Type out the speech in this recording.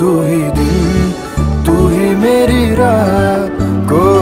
तू ही दिल तू ही मेरी